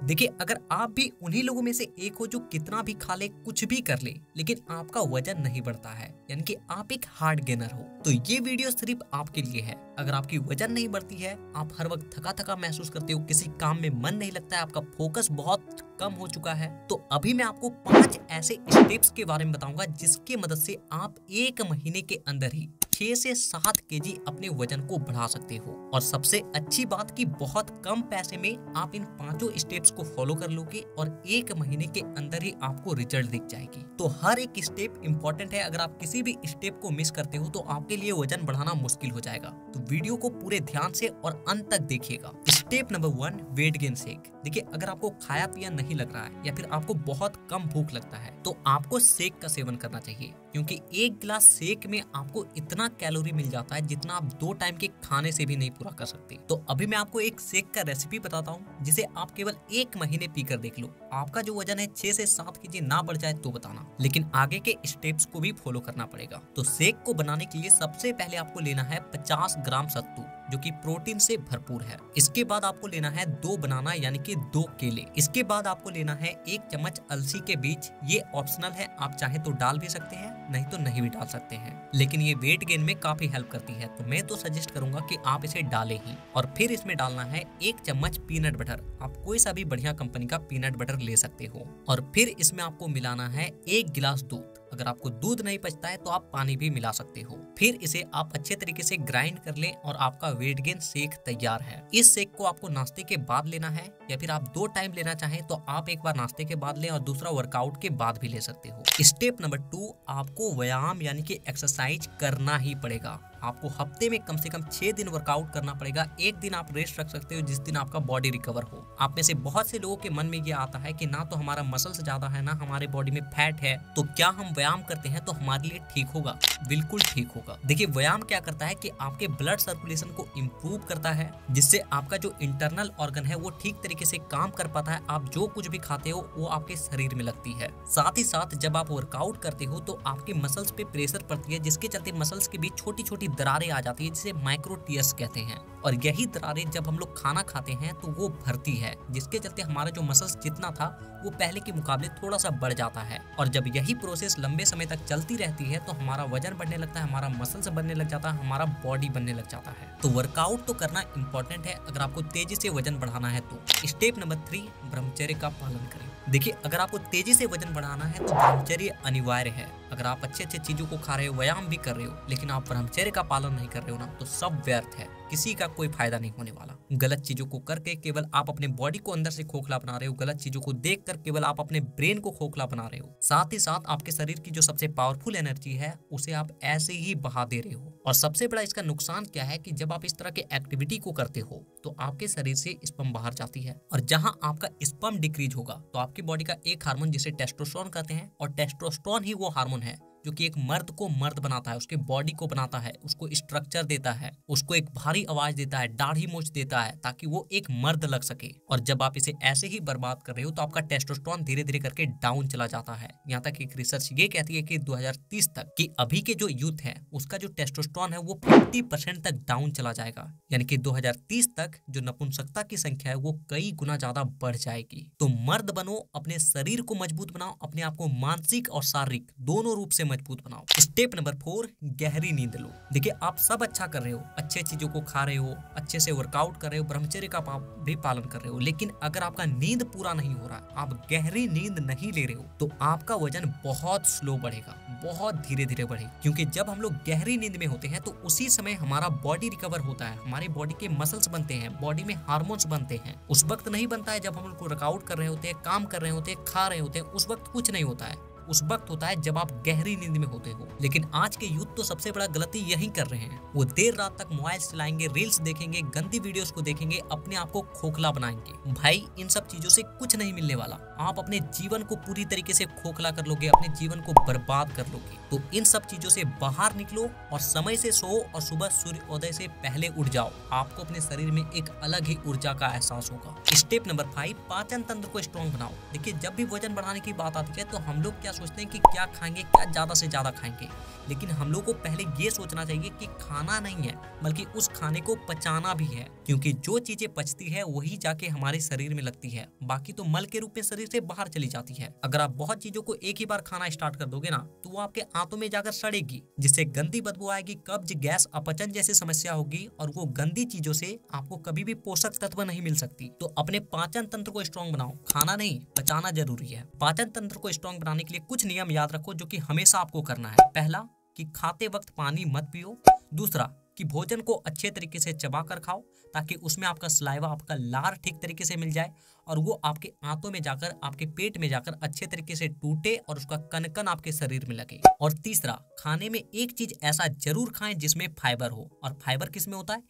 देखिए, अगर आप भी उन्हीं लोगों में से एक हो जो कितना भी खा ले, कुछ भी कर ले, लेकिन आपका वज़न नहीं बढ़ता है, यानी कि आप एक हार्ड गेनर हो तो ये वीडियो सिर्फ़ आपके लिए है। अगर आपकी वज़न नहीं बढ़ती है, आप हर वक्त थका थका महसूस करते हो, किसी काम में मन नहीं लगता है, आपका फोकस बहुत कम हो चुका है तो अभी मैं आपको पाँच ऐसे स्टेप्स के बारे में बताऊँगा, जिसके मदद से आप एक महीने के अंदर ही छह से सात के अपने वज़न को बढ़ा सकते हो। और सबसे अच्छी बात की बहुत कम पैसे में आप इन पाँचों स्टेप्स को फॉलो कर लोगे और एक महीने के अंदर ही आपको रिज़ल्ट दिख जाएगी। तो हर एक स्टेप इम्पोर्टेंट है। अगर आप किसी भी स्टेप को मिस करते हो तो आपके लिए वज़न बढ़ाना मुश्किल हो जाएगा। तो वीडियो को पूरे ध्यान से और अंत तक देखिएगा। Step number one weight gain shake देखिए, अगर आपको खाया पिया नहीं लग रहा है या फिर आपको बहुत कम भूख लगता है तो आपको सेक का सेवन करना चाहिए। क्योंकि एक गिलास सेक में आपको इतना कैलोरी मिल जाता है जितना आप दो टाइम के खाने से भी नहीं पूरा कर सकते। तो अभी मैं आपको एक सेक का रेसिपी बताता हूँ, जिसे आप केवल एक महीने पीकर देख लो। आपका जो वज़न है छह से सात के जी ना बढ़ जाए तो बताना, लेकिन आगे के स्टेप्स को भी फॉलो करना पड़ेगा। तो सेक को बनाने के लिए सबसे पहले आपको लेना है पचास ग्राम सत्तू, जो कि प्रोटीन से भरपूर है। इसके बाद आपको लेना है दो बनाना, यानी कि दो केले। इसके बाद आपको लेना है एक चम्मच अलसी के बीज। ये ऑप्शनल है, आप चाहे तो डाल भी सकते हैं। नहीं तो नहीं भी डाल सकते हैं। लेकिन ये वेट गेन में काफ़ी हेल्प करती है। तो मैं तो सजेस्ट करूँगा कि आप इसे डालें ही। और फिर इसमें डालना है एक चम्मच पीनट बटर आप कोई सा भी बढ़िया कंपनी का पीनट बटर ले सकते हो। और फिर इसमें आपको मिलाना है एक गिलास दूध। अगर आपको दूध नहीं बचता है तो आप पानी भी मिला सकते हो। फिर इसे आप अच्छे तरीके से ग्राइंड कर लें और आपका वेट गेन शेक तैयार है। इस शेक को आपको नाश्ते के बाद लेना है या फिर आप दो टाइम लेना चाहें तो आप एक बार नाश्ते के बाद लें और दूसरा वर्कआउट के बाद भी ले सकते हो। स्टेप नंबर टू आपको व्यायाम यानी कि एक्सरसाइज करना ही पड़ेगा। आपको हफ़्ते में कम से कम छह दिन वर्कआउट करना पड़ेगा। एक दिन आप रेस्ट रख सकते हो, जिस दिन आपका बॉडी रिकवर हो। आप में से बहुत से लोगों के मन में ये आता है कि ना तो हमारा मसल्स ज़्यादा है, ना हमारे बॉडी में फैट है तो क्या हम व्यायाम करते हैं तो हमारे लिए ठीक होगा? बिल्कुल ठीक होगा। देखिए, व्यायाम क्या करता है कि आपके ब्लड सर्कुलेशन को इम्प्रूव करता है, जिससे आपका जो इंटरनल ऑर्गन है वो ठीक तरीके से काम कर पाता है। आप जो कुछ भी खाते हो, वो आपके शरीर में लगती है। साथ ही साथ जब आप वर्कआउट करते हो तो आपके मसल्स पे प्रेशर पड़ती है, जिसके चलते मसल्स के बीच छोटी छोटी दरारें आ जाती है, जिसे माइक्रोटियस कहते हैं। और यही दरारें जब हम लोग खाना खाते हैं तो वो भरती है, जिसके चलते हमारा जो मसल्स जितना था, वो पहले के मुकाबले थोड़ा सा बढ़ जाता है। और जब यही प्रोसेस लंबे समय तक चलती रहती है तो हमारा वज़न बढ़ने लगता है, हमारा मसल्स बनने लग जाता है, हमारा बॉडी बनने लग जाता है। तो वर्कआउट तो करना इंपॉर्टेंट है, अगर आपको तेज़ी से वज़न बढ़ाना है तो। स्टेप नंबर थ्री ब्रह्मचर्य का पालन करें। देखिए, अगर आपको तेज़ी से वज़न बढ़ाना है तो ब्रह्मचर्य अनिवार्य है। अगर आप अच्छे अच्छे चीज़ों को खा रहे हो, व्यायाम भी कर रहे हो, लेकिन आप ब्रह्मचर्य का पालन नहीं कर रहे हो ना तो सब व्यर्थ है। किसी का कोई फ़ायदा नहीं होने वाला। गलत चीज़ों को करके केवल आप अपने बॉडी को अंदर से खोखला बना रहे हो, गलत चीज़ों को देख कर केवल आप अपने ब्रेन को खोखला बना रहे हो। साथ ही साथ आपके शरीर की जो सबसे पावरफुल एनर्जी है, उसे आप ऐसे ही बहा दे रहे हो। और सबसे बड़ा इसका नुकसान क्या है कि जब आप इस तरह के एक्टिविटी को करते हो तो आपके शरीर से स्पम बाहर जाती है। और जहाँ आपका स्पम डिक्रीज होगा तो आपकी बॉडी का एक हार्मोन जिसे टेस्टोस्टेरोन कहते हैं, और टेस्टोस्टेरोन ही वो हार्मोन है जो कि एक मर्द को मर्द बनाता है, उसके बॉडी को बनाता है, उसको स्ट्रक्चर देता है, उसको एक भारी आवाज़ देता है, दाढ़ी मोच देता है, ताकि वो एक मर्द लग सके। और जब आप इसे ऐसे ही बर्बाद कर रहे हो तो आपका टेस्टोस्टेरोन धीरे धीरे करके डाउन चला जाता है। यहाँ तक एक रिसर्च ये कहती है कि 2030 तक कि अभी के जो यूथ है, उसका जो टेस्टोस्टेरोन है, वो 50 परसेंट तक डाउन चला जाएगा। यानी कि 2030 तक जो नपुंसकता की संख्या है, वो कई गुना ज़्यादा बढ़ जाएगी। तो मर्द बनो, अपने शरीर को मज़बूत बनाओ, अपने आप को मानसिक और शारीरिक, दोनों रूप से मज़बूत बनाओ। स्टेप नंबर फोर गहरी नींद लो। देखिए, आप सब अच्छा कर रहे हो, अच्छे चीज़ों को खा रहे हो, अच्छे से वर्कआउट कर रहे हो, ब्रह्मचर्य का भी पालन कर रहे हो, लेकिन अगर आपका नींद पूरा नहीं हो रहा, आप गहरी नींद नहीं ले रहे हो तो आपका वज़न बहुत स्लो बढ़ेगा, बहुत धीरे धीरे बढ़ेगा। क्योंकि जब हम लोग गहरी नींद में होते हैं तो उसी समय हमारा बॉडी रिकवर होता है। हमारे बॉडी के मसल्स बनते हैं बॉडी में हार्मोन्स बनते हैं। उस वक्त नहीं बनता है जब हम लोग वर्कआउट कर रहे होते हैं, काम कर रहे होते हैं, खा रहे होते हैं, उस वक्त कुछ नहीं होता है। उस वक्त होता है जब आप गहरी नींद में होते हो। लेकिन आज के यूथ तो सबसे बड़ा गलती यही कर रहे हैं। वो देर रात तक मोबाइल चलाएँगे, रील्स देखेंगे, गंदी वीडियोस को देखेंगे, अपने आप को खोखला बनाएँगे। भाई, इन सब चीज़ों से कुछ नहीं मिलने वाला। आप अपने जीवन को पूरी तरीके से खोखला कर लोगे, अपने जीवन को बर्बाद कर लोगे। तो इन सब चीज़ों से बाहर निकलो और समय से सो और सुबह सूर्योदय से पहले उठ जाओ। आपको अपने शरीर में एक अलग ही ऊर्जा का एहसास होगा। स्टेप नंबर फाइव, पाचन तंत्र को स्ट्रॉन्ग बनाओ। देखिए, जब भी वज़न बढ़ाने की बात आती है तो हम लोग क्या सोचते हैं कि क्या खाएँगे, क्या ज़्यादा से ज़्यादा खाएँगे? लेकिन हम लोग को पहले ये सोचना चाहिए कि खाना नहीं है, बल्कि उस खाने को पचाना भी है। क्योंकि जो चीज़ें पचती है, वही जाके हमारे शरीर में लगती है। बाकी तो मल के रूप में शरीर से बाहर चली जाती है। अगर आप बहुत चीज़ों को एक ही बार खाना स्टार्ट कर दोगे ना तो वो आपके आंतों में जाकर सड़ेगी, जिससे गंदी बदबू आएगी, कब्ज, गैस, अपचन जैसी समस्या होगी और वो गंदी चीज़ों से आपको कभी भी पोषक तत्व नहीं मिल सकती। तो अपने पाचन तंत्र को स्ट्रॉन्ग बनाओ। खाना नहीं, पचाना ज़रूरी है। पाचन तंत्र को स्ट्रॉन्ग बनाने के लिए कुछ नियम याद रखो जो की हमेशा आपको करना है। पहला, की खाते वक्त पानी मत पियो। दूसरा कि भोजन को अच्छे तरीके से चबा कर खाओ, ताकि उसमें आपका सलाइवा, आपका लार ठीक तरीके से मिल जाए और वो आपके आंतों में जाकर, आपके पेट में जाकर अच्छे तरीके से टूटे और उसका कनकन आपके शरीर में लगे। और तीसरा, खाने में एक चीज़ ऐसा ज़रूर खाएँ जिसमें फाइबर हो। और फाइबर किसमें होता है?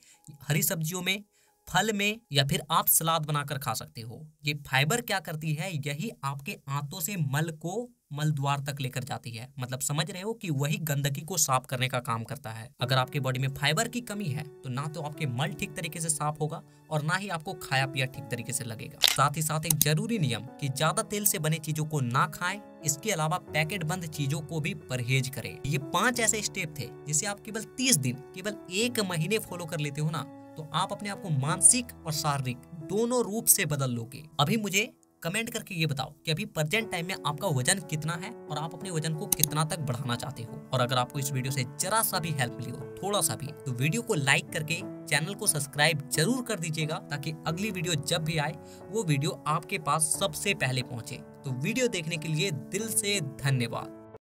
हरी सब्जियों में, फल में या फिर आप सलाद बनाकर खा सकते हो। ये फाइबर क्या करती है? यही आपके आंतों से मल को मल द्वार तक लेकर जाती है। मतलब समझ रहे हो कि वही गंदगी को साफ़ करने का काम करता है। अगर आपके बॉडी में फाइबर की कमी है तो ना तो आपके मल ठीक तरीके से साफ़ होगा और ना ही आपको खाया पिया ठीक तरीके से लगेगा। साथ ही साथ एक ज़रूरी नियम कि ज़्यादा तेल से बने चीज़ों को ना खाएँ। इसके अलावा पैकेट बंद चीज़ों को भी परहेज करें। ये पाँच ऐसे स्टेप थे, जिसे आप केवल तीस दिन, केवल एक महीने फॉलो कर लेते हो ना तो आप अपने आप को मानसिक और शारीरिक दोनों रूप से बदल लोगे। अभी मुझे कमेंट करके ये बताओ कि अभी प्रेजेंट टाइम में आपका वज़न कितना है और आप अपने वज़न को कितना तक बढ़ाना चाहते हो? और अगर आपको इस वीडियो से जरा सा भी हेल्प मिली हो, थोड़ा सा भी तो वीडियो को लाइक करके चैनल को सब्सक्राइब ज़रूर कर दीजिएगा ताकि अगली वीडियो जब भी आए, वो वीडियो आपके पास सबसे पहले पहुँचे। तो वीडियो देखने के लिए दिल से धन्यवाद।